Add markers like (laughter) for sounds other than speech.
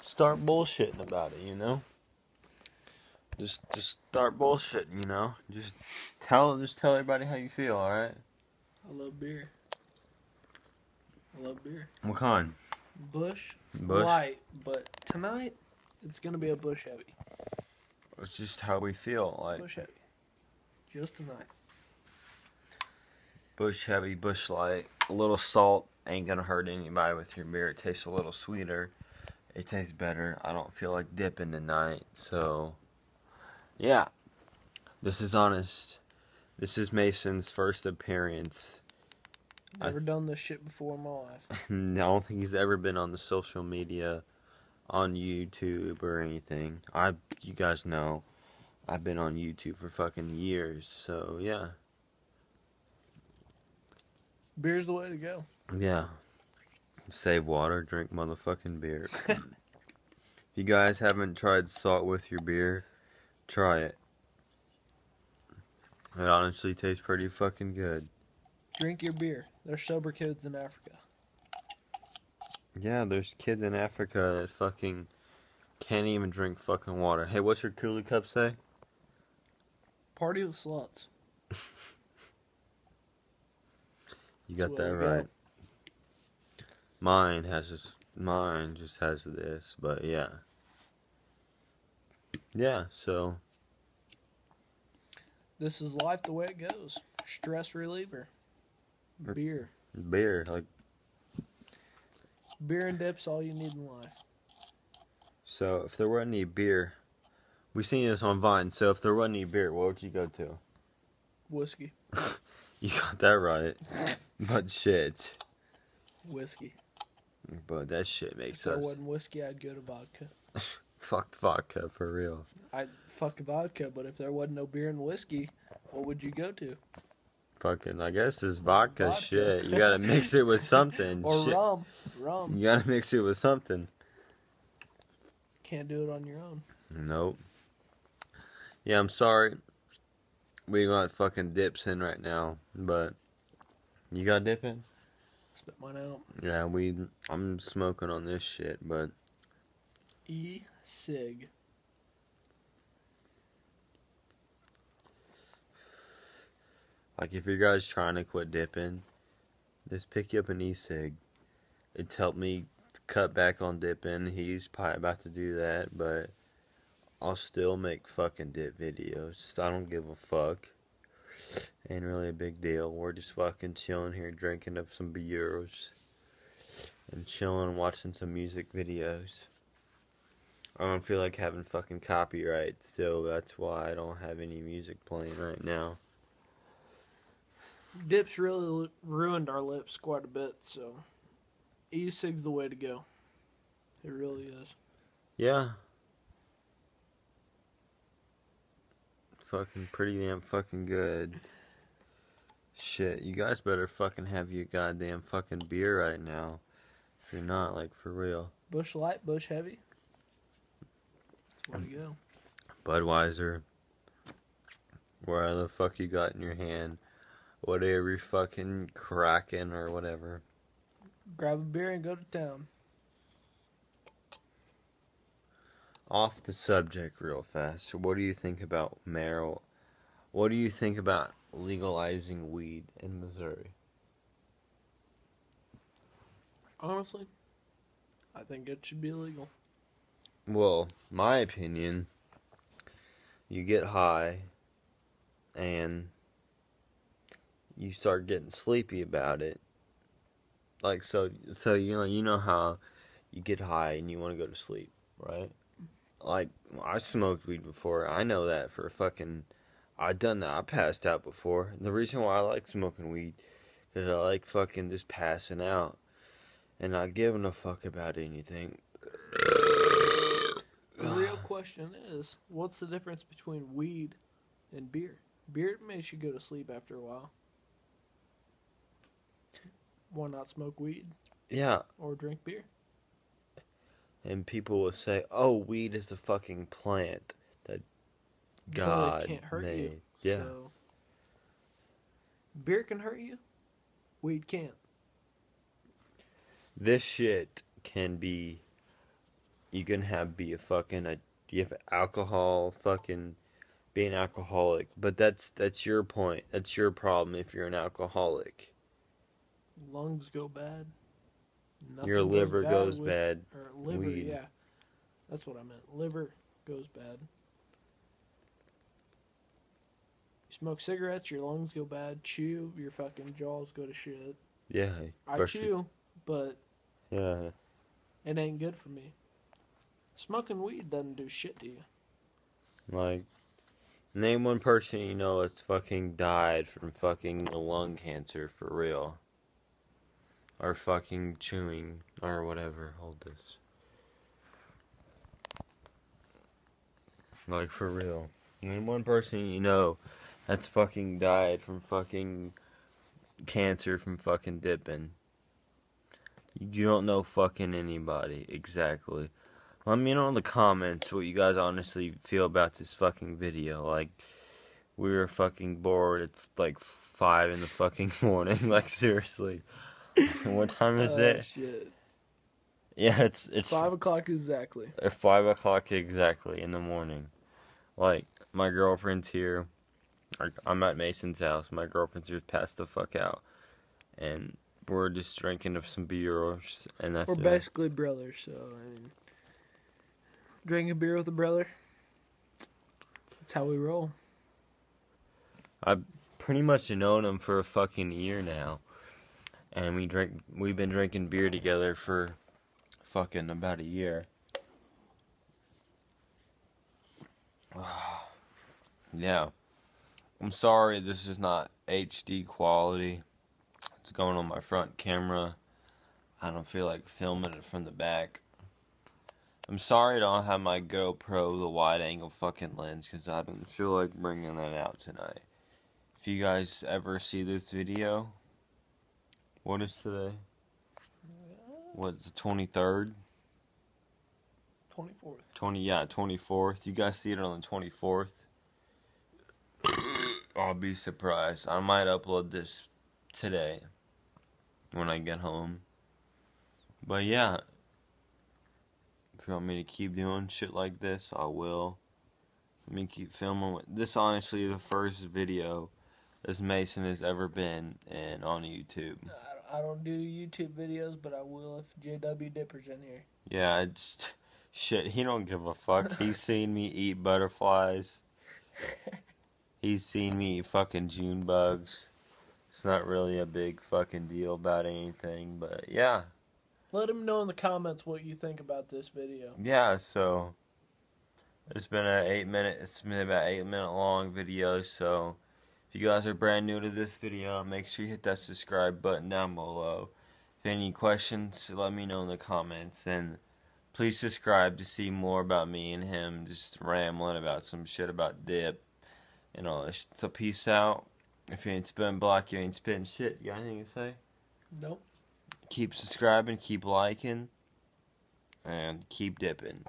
start bullshitting about it, you know? Just just start bullshitting, you know? Just tell just tell everybody how you feel, alright? I love beer. I love beer. What kind? Busch, Busch? light, but tonight it's gonna be a Busch heavy. It's just how we feel. Like Busch heavy. Just tonight. Busch heavy, Busch light. A little salt ain't gonna hurt anybody with your beer. It tastes a little sweeter. It tastes better. I don't feel like dipping tonight, so yeah. This is honest. This is Mason's first appearance. Never done this shit before in my life. (laughs) no, I don't think he's ever been on the social media, on YouTube or anything. I, you guys know, I've been on YouTube for fucking years. So yeah, Beer's the way to go. yeah. Save water, drink motherfucking beer. (laughs) if you guys haven't tried salt with your beer, try it. It honestly tastes pretty fucking good. Drink your beer. There's sober kids in Africa. Yeah, there's kids in Africa that fucking can't even drink fucking water. Hey, what's your coolie cup say? Party with sluts. (laughs) You got that right. we got. Mine has this. Mine just has this, but yeah. Yeah. So This is life the way it goes. Stress reliever. Er- Beer. beer, like Beer and dip's all you need in life. so. If there wasn't any beer, we seen this on Vine. So if there wasn't any beer, what would you go to? Whiskey. (laughs) You got that right. (laughs) But shit. Whiskey. But that shit If makes there us wasn't whiskey, I'd go to vodka. (laughs) fucked vodka for real. I'd fuck vodka, but if there wasn't no beer and whiskey, what would you go to? Fucking, I guess it's vodka, Vodka. shit. You gotta mix it with (laughs) something. Or shit. rum. Rum. You gotta mix it with something. Can't do it on your own. Nope. Yeah, I'm sorry. We got fucking dips in right now, but you got dip in? Spit mine out. Yeah, we. I'm smoking on this shit, but E Sig. like if you guys trying to quit dipping, just pick you up an e-cig. It's helped me cut back on dipping. He's probably about to do that, but I'll still make fucking dip videos. I don't give a fuck. Ain't really a big deal. We're just fucking chilling here, drinking up some beers, and chilling, watching some music videos. I don't feel like having fucking copyright so That's why I don't have any music playing right now. Dips really ruined our lips quite a bit, so E Sig's the way to go. It really is. Yeah. Fucking pretty damn fucking good. Shit, you guys better fucking have your goddamn fucking beer right now. If you're not, like, for real. Busch light, Busch heavy. Where to go. Budweiser. Where the fuck you got in your hand. Whatever you're fucking cracking or whatever. Grab a beer and go to town. Off the subject real fast. What do you think about marijuana? What do you think about legalizing weed in Missouri? Honestly, I think it should be legal. Well, my opinion, you get high and you start getting sleepy about it. Like so so you know you know how you get high and you want to go to sleep, right? Like I smoked weed before. I know that for a fucking I done that. I passed out before. And the reason why I like smoking weed is I like fucking just passing out and not giving a fuck about anything. The real question is, what's the difference between weed and beer? Beer makes you go to sleep after a while. Why not smoke weed Yeah, or drink beer? And people will say, "Oh, weed is a fucking plant that God it can't hurt made." you. Yeah, So, beer can hurt you. Weed can't. this shit can be you can have be a fucking a you have alcohol fucking be an alcoholic, but that's that's your point. That's your problem if you're an alcoholic. Lungs go bad. Nothing your liver goes with- bad. Or liver, Weed. yeah. That's what I meant. Liver goes bad. You smoke cigarettes, your lungs go bad. Chew, your fucking jaws go to shit. Yeah. I chew, but Yeah. it ain't good for me. Smoking weed doesn't do shit to you. Like, name one person you know that's fucking died from fucking lung cancer for real. Or fucking chewing, or whatever. Hold this. Like, for real. Name one person you know that's fucking died from fucking cancer from fucking dipping. You don't know fucking anybody. Exactly. Let me know in the comments what you guys honestly feel about this fucking video. Like, we were fucking bored. It's like five in the fucking (laughs) morning. like, seriously. (laughs) what time is Oh, it? Shit. Yeah, it's it's Five o'clock exactly. at five o'clock exactly in the morning. Like, my girlfriend's here. I'm at Mason's house. My girlfriend's here. Passed the fuck out, and we're just drinking of some beers, and that's We're basically brothers, so I mean, drinking beer with a brother. That's how we roll. I've pretty much known him for a fucking year now. And we drink we've been drinking beer together for fucking about a year. (sighs) yeah. I'm sorry this is not HD quality. It's going on my front camera. I don't feel like filming it from the back. I'm sorry I don't have my GoPro, the wide angle fucking lens, because I didn't feel like bringing that out tonight. If you guys ever see this video, what is today? What's the 23rd? Twenty fourth. 20, yeah, 24th. You guys see it on the 24th? (coughs) I'll be surprised. I might upload this today when I get home. But yeah, if you want me to keep doing shit like this, I will. Let me keep filming. This honestly the first video as Mason has ever been in on YouTube. Uh, I don't, don't YouTube videos, but I will if JW Dipper's in here. Yeah, it's shit. He don't give a fuck. He's (laughs) seen me eat butterflies. He's seen me eat fucking June bugs. It's not really a big fucking deal about anything, but yeah, Let him know in the comments what you think about this video. yeah. So it's been a eight minute. It's been about eight minute long video. So if you guys are brand new to this video, make sure you hit that subscribe button down below. If any questions, let me know in the comments and. Please subscribe to see more about me and him just rambling about some shit about dip and all shit. So peace out. If you ain't spitting black, you ain't spitting shit. You got anything to say? Nope. Keep subscribing, keep liking, and keep dipping.